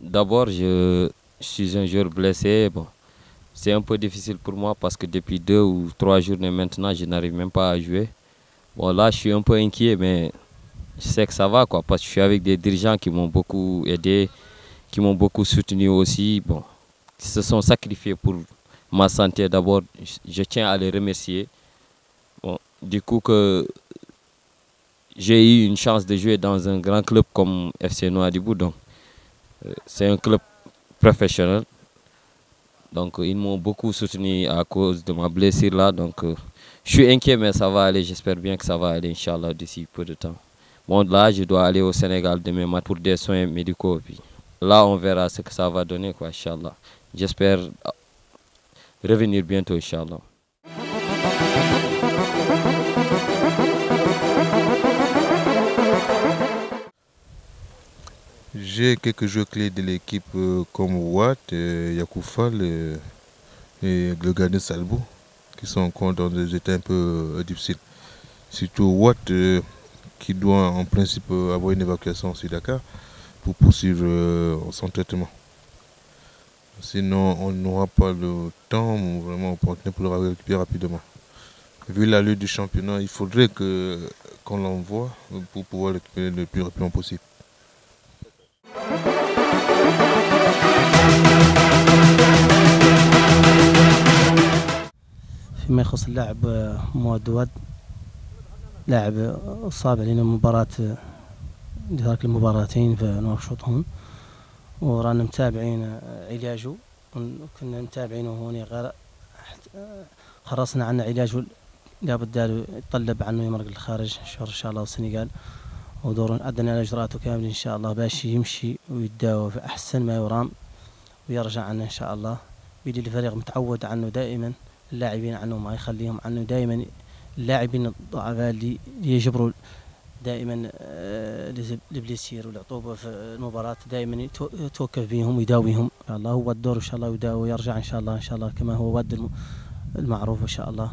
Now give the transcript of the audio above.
D'abord, je suis un joueur blessé. Bon, c'est un peu difficile pour moi parce que depuis deux ou trois jours maintenant, je n'arrive même pas à jouer. Bon, là, je suis un peu inquiet, mais je sais que ça va, quoi, parce que je suis avec des dirigeants qui m'ont beaucoup aidé, qui m'ont beaucoup soutenu aussi. Bon, qui se sont sacrifiés pour ma santé. D'abord, je tiens à les remercier. Bon, du coup que j'ai eu une chance de jouer dans un grand club comme FC Noadibou. Donc, euh, c'est un club professionnel. Donc, ils m'ont beaucoup soutenu à cause de ma blessure là. Donc, euh, je suis inquiet, mais ça va aller. J'espère bien que ça va aller, Inch'Allah, d'ici peu de temps. Bon, là, je dois aller au Sénégal demain pour des soins médicaux. Puis là, on verra ce que ça va donner, quoi, Inch'Allah. J'espère revenir bientôt, Inch'Allah. J'ai quelques joueurs clés de l'équipe euh, comme Watt, euh, Yakoufal euh, et Salbou qui sont encore dans des états un peu difficiles. Surtout Watt qui doit en principe avoir une évacuation sur Dakar pour poursuivre son traitement. Sinon, on n'aura pas le temps vraiment pour le récupérer rapidement. Vu la lutte du championnat, il faudrait qu'on l'envoie pour pouvoir le récupérer le plus rapidement possible. فيما يخص اللاعب مواد واد. لاعب صعب علينا مباراة ذاك المباراتين في نواكشوط هون ورانا متابعين علاجه. كنا متابعينه هون غير خلصنا عنا علاجه. لابد يطلب عنه يمرق للخارج شهر إن شاء الله والسنغال ودور عدنا على إجراءاته كامله إن شاء الله. باش يمشي ويتداوى في أحسن ما يرام. ويرجع عنا إن شاء الله. بيدي الفريق متعود عنه دائما. اللاعبين عنه ما يخليهم عنه دائما اللاعبين الضعفاء اللي يجبروا دائما البليسير والعطوبه في المباراة دائما يتوقف بهم ويداويهم. إن شاء الله هو الدور إن شاء الله ويداوي ويرجع إن شاء الله إن شاء الله كما هو ود المعروف إن شاء الله.